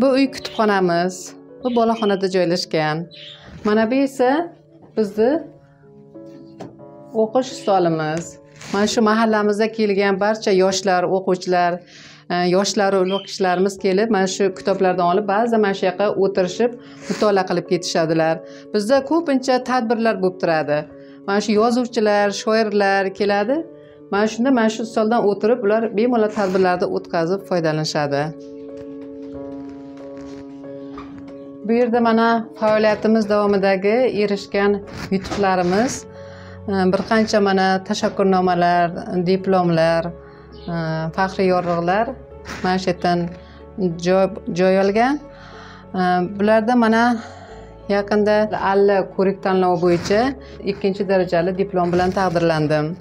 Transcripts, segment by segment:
bu uy kutubxonamiz. Bu boloxonada joylashgan. Mana bu esa bizni o'qish stolimiz mana shu mahallamizda kelgan barcha yoshlar o'quvchilar e, yoshlari ulug' kishilarimiz kelib mana shu kitoblardan olib ba'zida mana shu yoqqa o'tirishib mutolaa qilib ketishadilar. Bizda ko'pincha tadbirlar bo'lib turadi. Mana shu yozuvchilar shoirlar keladi. Mana shunda mana shu stoldan o'tirib ular bemalol tadbirlarni o'tkazib foydalanishadi. Bu yerda mana faoliyatimiz davomidagi erishgan yutuqlarimiz e, bir qancha mana tashakkurnomalar diplomlar e, faxriy yorliqlar mana shu yerdan joy olgan. E, bularda mana yaqinda alla ko'rik tanlovi bo'yicha ikkinchi darajali diplom bilan taqdirlandim.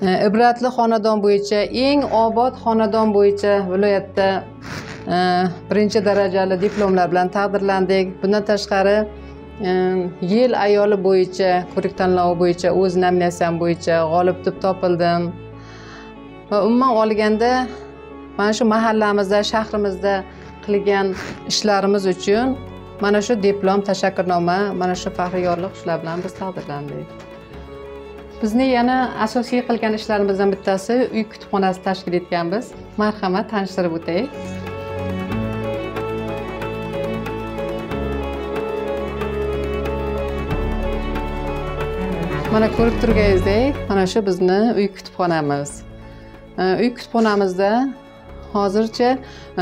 Э, ibratli xonadon bo'yicha eng obod xonadon bo'yicha viloyatda э, birinchi darajali diplomlar bilan taqdirlandik. Bundan tashqari э, yil ayoli bo'yicha ko'rik tanlovi bo'yicha o'z nominatsiyam bo'yicha g'olib deb topildim. Va umuman olganda mana shu mahallamizda shahrimizda qilgan ishlarimiz uchun mana shu diplom tashakkurnoma mana shu faxriy yorliq shular bilan biz taqdirlandik. Bizni yana asosiy qilgan ishlarimizdan bittasi uy kutubxonasi tashkil etganmiz. Marhamat tanishtirib o'tay. Mana ko'rib turganingizdek mana shu bizni uy kutubxonamiz. E, uy kutubxonamizda hozircha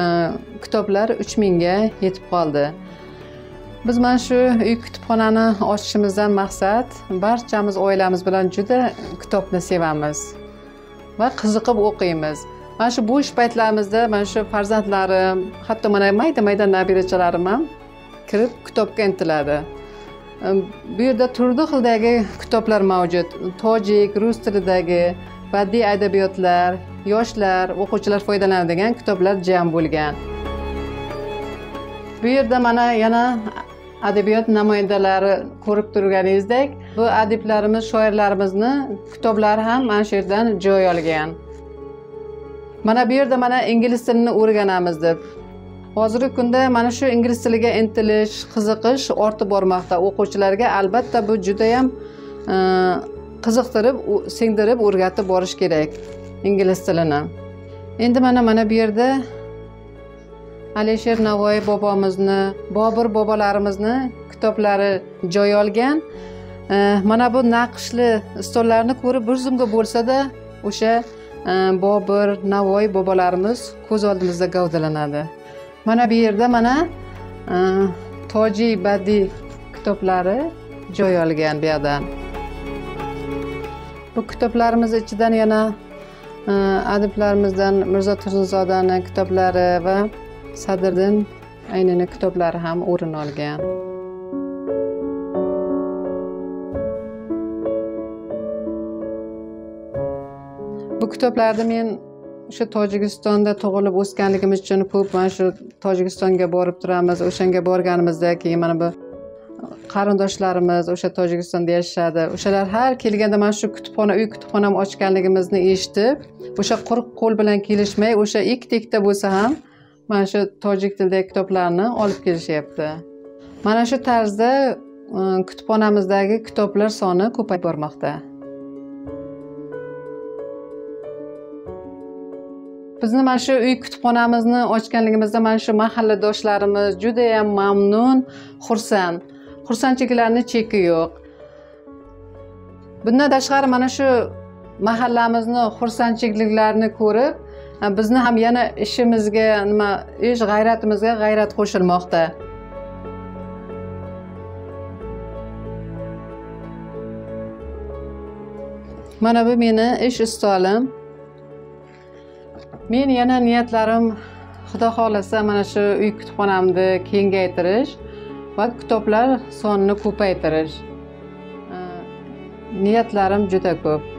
e, kitoblar uch mingga yetib qoldi. Biz mana shu uy kutubxonani ochishimizdan maqsad barchamiz oilamiz bilan juda kitobni sevamiz va qiziqib o'qiymiz. Mana shu bo'sh paytlarimizda mana shu farzandlarim hatto mana mayda mayda nabirachalarim ham kirib kitobga intiladi. Bu yerda turli xildagi kitoblar mavjud. Tojik rus tilidagi badiiy adabiyotlar yoshlar o'quvchilar foydalanadigan kitoblar jam bo'lgan. Bu yerda mana yana adabiyot namoyandalari ko'rib turganingizdek bu adiblarimiz shoirlarimizni kitoblari ham mana shu yerdan joy olgan. Mana bu yerda mana ingliz tilini o'rganamiz deb. Hozirgi kunda mana shu ingliz tiliga intilish qiziqish ortib bormoqda. O'quvchilarga albatta bu judayam e, qiziqtirib singdirib o'rgatib borish kerak ingliz tilini. Endi mana mana bu yerda alisher navoiy bobomizni bobur bobolarimizni kitoblari joy olgan. E, mana bu naqshli stollarni ko'rib bir zumga bo'lsada o'sha e, bobur navoiy bobolarimiz ko'z oldimizda gavdalanadi. Mana bu yerda mana e, toji tojiy badiiy kitoblari joy olgan bu yoqdan bu kitoblarimiz ichidan yana adiblarimizdan mirzo tursunzodani kitoblari va sadriddin aynini kitoblari ham o'rin olgan. Bu kitoblarni men o'sha tojikistonda tug'ilib o'sganligimiz uchun ko'p mana shu tojikistonga borib turamiz o'shanga borganimizda keyin mana bu qarindoshlarimiz o'sha tojikistonda yashashadi. O'shalar har kelganda mana shu kutubxona uy kutubxonam ochganligimizni eshitib o'sha quruq qo'l bilan kelishmay o'sha ikkita ikkita bo'lsa ham mana shu tojik tilidagi kitoblarni olib kelishyapti. Mana shu tarzda e, kutubxonamizdagi kitoblar soni ko'payib bormoqda. Bizni mana shu uy kutubxonamizni ochganligimizda mana shu mahalladoshlarimiz judayam mamnun xursand. Xursandchiliklarni cheki yo'q. Bundan tashqari mana shu mahallamizni xursandchiliklarini ko'rib bizni ham yana ishimizga nima ish g'ayratimizga g'ayrat qo'shilmoqda. Mana bu meni ish ustolim men yana niyatlarim xudo xohlasa mana shu uy kutubxonamni kengaytirish va kitoblar sonini ko'paytirish. Niyatlarim juda ko'p.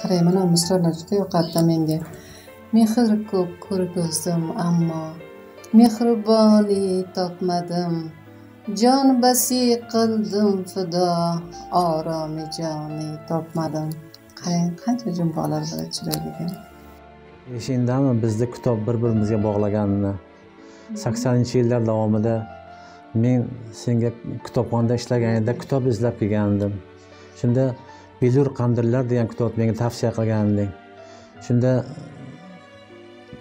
Qarayman mana bu misralar juda yoqadida menga. Mehr ko'p ko'rgazdim ammo mehriboni topmadim. Jon basi qildim fido oromi joni topmadim. Qarang qancha jumboqlar bilan chiroyli ekan esingdami bizni kitob bir birimizga bog'laganini. Saksoninchi yillar davomida men senga kitobxonada ishlaganingda kitob izlab kelgandim. Shunda belur qandillar degan kitobni menga tavsiya qilganding shunda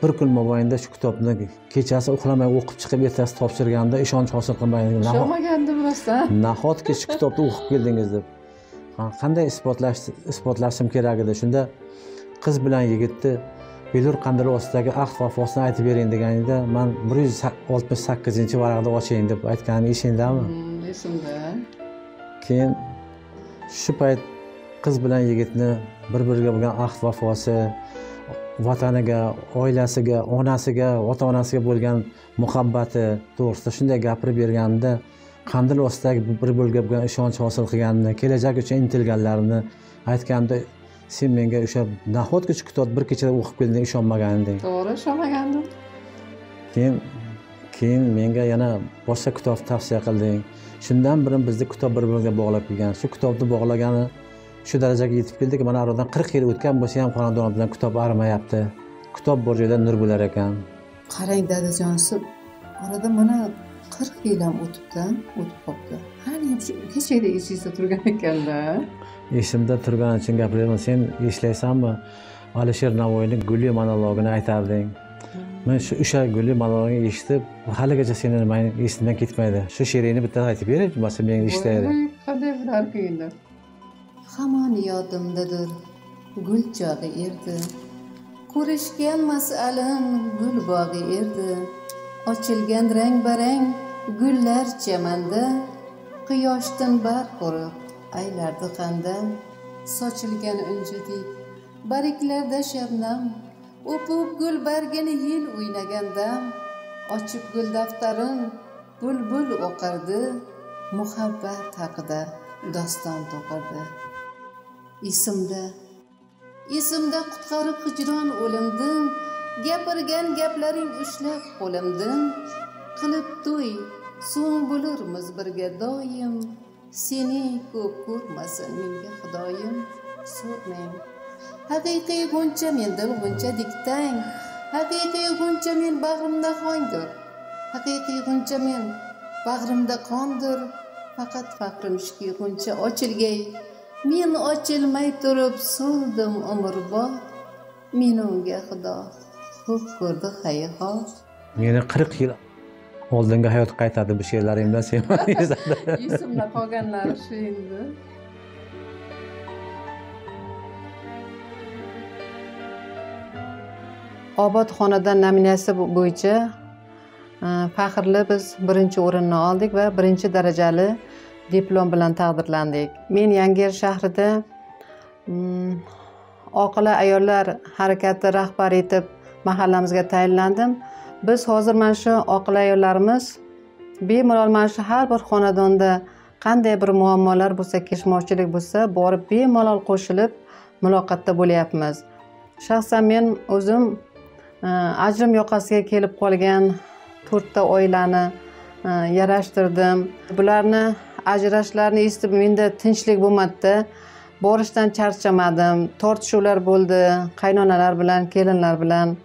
bir kun mobaynida shu kitobni kechasi uxlamay o'qib chiqib ertasi topshirganda ishonch hosil qilmagan ishonmagandim rostdan nahotki shu kitobni o'qib keldingiz deb. Qanday isbotlash isbotlashim kerak edi? Shunda qiz bilan yigitni belur qandili ostidagi ahd vafosini aytib bering deganingda man bir yuz oltmish sakkizinchi varaqda oching deb aytganim esingdami? Hmm, esimda. Keyin shu payt qiz bilan yigitni bir biriga bo'lgan ahd vafosi vataniga oilasiga onasiga ota onasiga bo'lgan muhabbati to'g'risida shunday gapirib berganida qandil ostidagi bir biriga bo'lgan ishonch hosil qilganini kelajak uchun intilganlarini aytganida sen menga o'sha nahotki shu kitobni bir kechada o'qib kelding ishonmagan eding to'g'ri ishonmagandim. Keyin keyin menga yana boshqa kitob tavsiya qilding. Shundan beri bizni kitob bir biriga bog'lab kelgan. Shu kitobni bog'lagani shu darajaga yetib keldiki mana oradan qirq yil o'tgan bo'lsa ham xonadonimizdan kitob arimayapti. Kitob bor joyda nur bo'lar ekan. Qarang dadajonsiz orada mana qirq yil ham o'tibdi o'tib qolibdi. Haliyam shu kechagidek esingizda turgan ekanda. Esimda turgani uchun gapiryapman sen eslaysanmi? Alisher navoiyni guli monologini aytarding. Men shu o'sha guli monologini eshitib haligacha seni nimang esimdan ketmaydi. Shu she'ringni bitta aytib ber bo'lmasa men eshitayli Voy, qanday bo'larki endi hamon yodimdadir. Gul chog'i erdi. Ko'rishgan masalim gul bog'i erdi. Ochilgan rang barang gullar chamanda quyoshdan barq urib aylardi qanda. Sochilgan unjidek barglarda shabnam. O'pib gul bargini yil o'ynaganda. Ochib gul daftarim bulbul o'qirdi. Muhabbat haqida doston to'qirdi. Esimda. Esimda qutqarib hijron o'limdin gapirgan gaplaring ushlab qo'limdin qilib to'y so'ng bo'lurmiz birga doim. Seni ko'p ko'rmasin menga xudoyim so'rmang. Haqiqiy g'uncha men dil g'unchadek tang haqiqiy g'uncha men bag'rimda xondir haqiqiy g'uncha men bag'rimda qondir. Faqat faqrim shuki g'uncha ochilgay. Men ochilmay turib so'ldim umrbod meni unga xudo ko'p ko'rdi hayho meni qirq yil oldingi hayot qaytadi bu she'rlaring bilan sen esimda qolganlari shu endi. Obod xonadon nominatsiyasi bo- bo'yicha e, faxrli biz birinchi o'rinni oldik va birinchi darajali diplom bilan taqdirlandik. Men yangiyer shahrida mm, oqila ayollar harakati rahbari etib mahallamizga tayinlandim. Biz hozir mana shu oqila ayollarimiz bemalol mana shu har bir xonadonda qanday bir muammolar bo'lsa kelishmovchilik bo'lsa borib bemalol qo'shilib muloqotda bo'lyapmiz. Shaxsan men o'zim e, ajrim yoqasiga kelib qolgan to'rtta oilani e, yarashtirdim. Bularni ajrashishlarni eshitib menda tinchlik bo'lmadida borishdan charchamadim tortishuvlar bo'ldi qaynonalar bilan kelinlar bilan.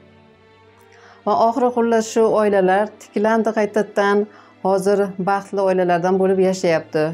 Va oxiri xullas shu oilalar tiklandi qaytadan hozir baxtli oilalardan bo'lib yashayapti.